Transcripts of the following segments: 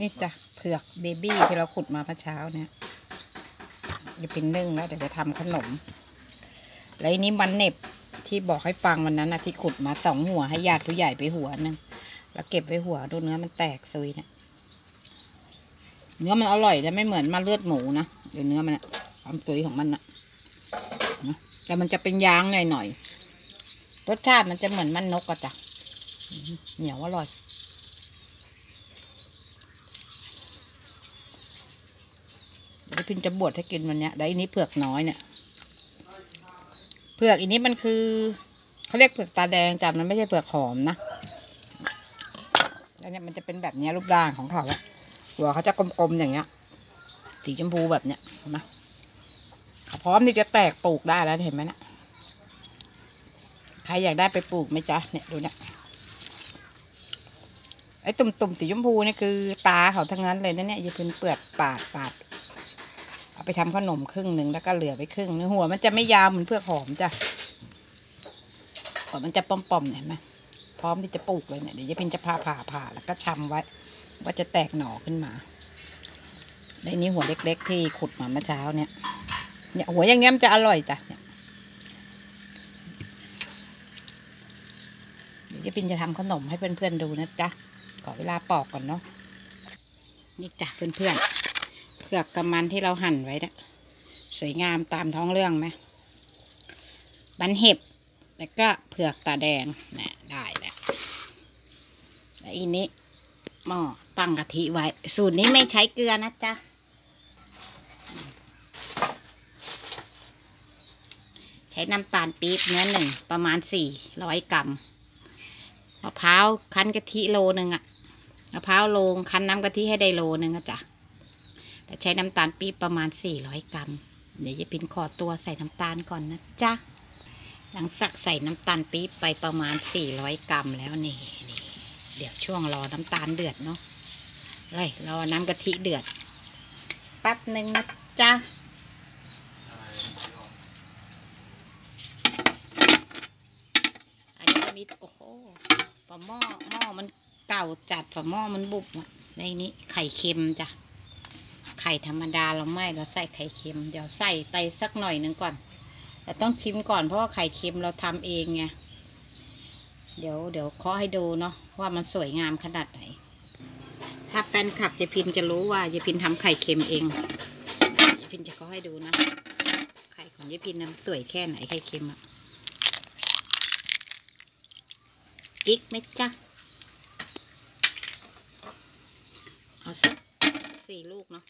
นี่จ้ะเผือกเบบี้ที่เราขุดมาเมื่อเช้าเนี่ยจะเป็นนึ่งแล้วเดี๋ยวจะทำขนม แล้วอันนี้มันเน็บที่บอกให้ฟังวันนั้นนะที่ขุดมาสองหัวให้ญาติผู้ใหญ่ไปหัวหนึงแล้วเก็บไว้หัวดูเนื้อมันแตกซุยเนี่ยเนื้อมันอร่อยแต่ไม่เหมือนมาเลือดหมูนะเดี๋ยวเนื้อมันอะความซุยของมันนะแต่มันจะเป็นยางหน่อยหน่อยๆรสชาติมันจะเหมือนมันนกอะจ้ะเหนียวอร่อย เดี๋ยว พินจะบวชให้กินวันเนี้ยแล้วอันนี้เผือกน้อยเนี่ยเผือกอันนี้มันคือเขาเรียกเผือกตาแดงจ้ะมันไม่ใช่เผือกหอมนะแล้วเนี่ยมันจะเป็นแบบนี้รูปร่างของเขาอะหัวเขาจะกลมๆอย่างเงี้ยสีชมพูแบบเนี้ยเห็นไหมพร้อมที่จะแตกปลูกได้แล้วเห็นไหมนะใครอยากได้ไปปลูกไหมจ๊ะเนี่ยดูเนี่ยไอ้ตุ่มๆสีชมพูนี่คือตาเขาทั้งนั้นเลยนะเนี่ยอย่าเป็นเปลือกปาดปาด ไปทำขนมครึ่งหนึ่งแล้วก็เหลือไปครึ่งนึงหัวมันจะไม่ยาวเหมือนเพื่อหอมจ้ะหัวมันจะป้อมๆเห็นไหมพร้อมที่จะปลูกเลยเนี่ยเดี๋ยวยายพินจะผ่าผ่าผ่าแล้วก็ชำไว้ ว่าจะแตกหน่อขึ้นมาในนี้หัวเล็ก ๆ ที่ขุดมาเมื่อเช้าเนี่ยเนี่ยหัวอย่างเงี้ยมันจะอร่อยจ้ะเนี่ยเดี๋ยวยายพินจะทำขนมให้เพื่อนๆดูนะจ๊ะขอเวลาปอกก่อนเนาะนี่จ้ะเพื่อนๆ ผือกกับมันที่เราหั่นไว้นะสวยงามตามท้องเรื่องไหมบันเห็บ แล้วก็เผือกตาแดงนะได้แล้วแล้วอีนี้หม้อตั้งกะทิไว้ สูตรนี้ไม่ใช้เกลือนะจ๊ะใช้น้ำตาลปี๊บเนื้อหนึ่งประมาณสี่ร้อยกรัมมะพร้าวคั้นกะทิโลหนึ่งอะมะพร้าวโลงคั้นน้ำกะทิให้ได้โลหนึ่งอะจ้ะ ใช้น้ำตาลปี๊บประมาณ 400 กรัม เดี๋ยวจะพินขอตัวใส่น้ำตาลก่อนนะจ๊ะ หลังจากใส่น้ำตาลปี๊บไปประมาณ 400 กรัมแล้วนี่นี่เดี๋ยวช่วงรอน้ำตาลเดือดเนาะเลยรอน้ำกะทิเดือดแป๊บหนึ่งนะจ๊ะอันนี้มีโอ้โหฝาหม้อหม้อมันเก่าจัดฝาหม้อมันบุบในนี้ไข่เค็มจ้ะ ข่ธรรมดาเราไม่เราใส่ไข่เค็ม เดี๋ยวใส่ไปสักหน่อยหนึ่งก่อนแต่ต้องชิมก่อนเพราะว่าไข่เค็มเราทำเองไงเดี๋ยวเดี๋ยวเคาะให้ดูเนาะว่ามันสวยงามขนาดไหน ถ้าแฟนคลับเจพินจะรู้ว่าเจพินทำไข่เค็มเองเจพินจะเคาะให้ดูนะ ไข่ของเจพินน้ำสวยแค่ไหนไข่เค็มอะกิ๊กไหมจ๊ะเอาสักสี่ลูกเนาะ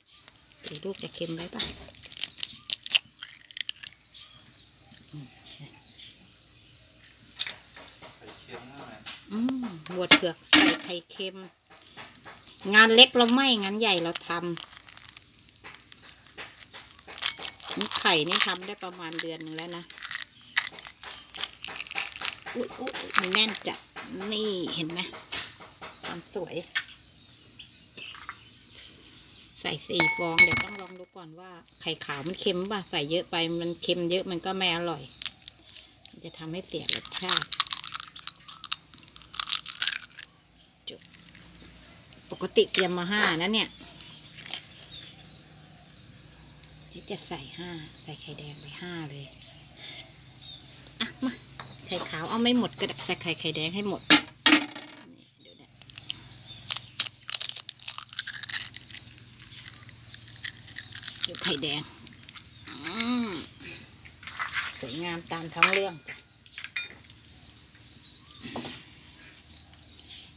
สี่ลูกจะเค็มไหมป่ะอืมบวชเผือกใส่ไข่เค็ม งานเล็กเราไม่งานใหญ่เราทำนี่ไข่นี่ทำได้ประมาณเดือนหนึ่งแล้วนะอุ๊ยอุ๊ยมันแน่นจัดนี่เห็นไหมความสวย ใส่สี่ฟองเดี๋ยวต้องลองดูก่อนว่าไข่ขาวมันเค็มป่ะใส่เยอะไปมันเค็มเยอะมันก็ไม่อร่อย จะทำให้เสียรสชาติปกติเตรียมมาห้านะเนี่ยจะใส่ห้าใส่ไข่แดงไปห้าเลยอะมาไข่ขาวเอาไม่หมดก็ได้แต่ไข่ไข่แดงให้หมดนี่ดูนะดูไข่แดงสวยงามตามท้องเรื่องจ้ะ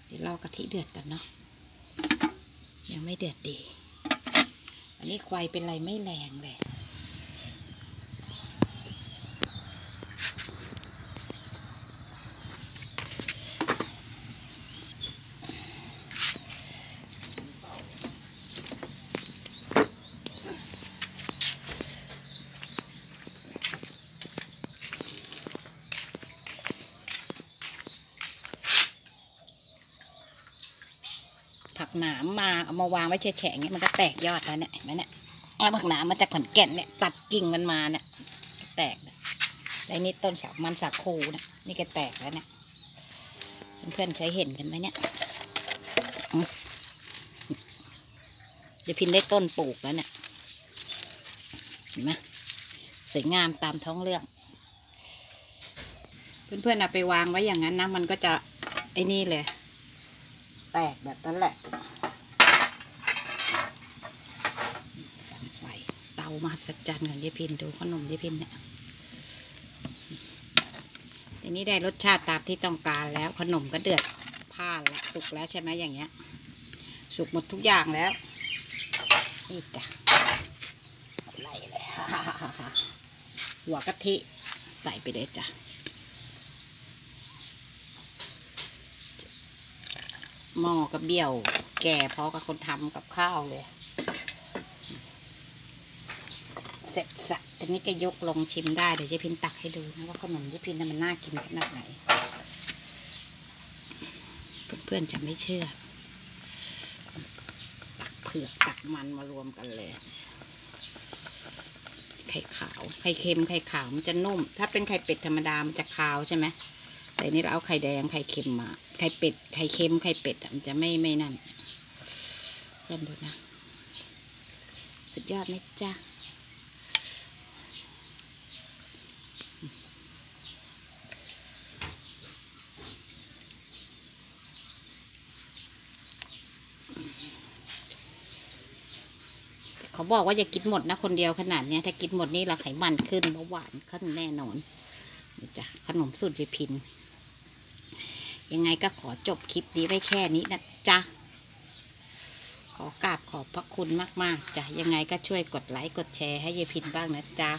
เดี๋ยวรอกะทิเดือดกันเนาะยังไม่เดือดดี อันนี้ควายเป็นไรไม่แรงเลย ผักหนามมาเอามาวางไว้แฉะๆอย่างเงี้ยมันก็แตกยอดแล้วเนี่ยเห็นไหมเนี่ยเอาผักหนามมาจากขอนแก่นเนี่ยตัดกิ่งมันมาเนี่ยแตกแล้วนี่ต้นสักมันสักคูเนี่ยนี่ก็แตกแล้วเนี่ยเพื่อนๆเคยเห็นกันไหมเนี่ยอืมยายพินได้ต้นปลูกแล้วเนี่ยเห็นไหมสวยงามตามท้องเรื่อง เพื่อนๆเอาไปวางไว้อย่างนั้นนะมันก็จะไอ้นี่เลย แตกแบบนั้นแหละฝังไฟเตามาสัจจันของยายพินดูขนมยายพินเนี่ยทีนี้ได้รสชาติตามที่ต้องการแล้วขนมก็เดือดผ่านละสุกแล้วใช่ไหมอย่างเงี้ย สุกหมดทุกอย่างแล้วนี่จ้ะไหลเลยหัวกะทิใส่ไปเลยจ้ะ หม้อก็เบี้ยว แก่พอกับคนทำกับข้าวเลย เสร็จสับทีนี้ก็ยกลงชิมได้ เดี๋ยวยายพินตักให้ดูนะว่าขนมยายพินน่ะมันน่ากินขนาดไหน เพื่อนๆจะไม่เชื่อ ตักเผือกตักมันมารวมกันเลย ไข่ขาว ไข่เค็มไข่ขาวมันจะนุ่ม ถ้าเป็นไข่เป็ดธรรมดา มันจะคาวใช่ไหม แต่นี่เราเอาไข่แดงไข่เค็มมา ไข่เป็ด ไข่เค็ม ไข่เป็ดอะมันจะไม่ไม่นั่นเพื่อนดูนะ สุดยอดไหมจ๊ะเขาบอกว่าอย่ากินหมดนะคนเดียวขนาดเนี้ย ถ้ากินหมดนี่ละไขมันขึ้นเบาหวานขึ้นแน่นอนจ้ะขนมสูตรยายพิน ยังไงก็ขอจบคลิปนี้ไว้แค่นี้นะจ๊ะ ขอกราบขอบพระคุณมากๆจ้ะ ยังไงก็ช่วยกดไลค์กดแชร์ให้ยายพินบ้างนะจ๊ะ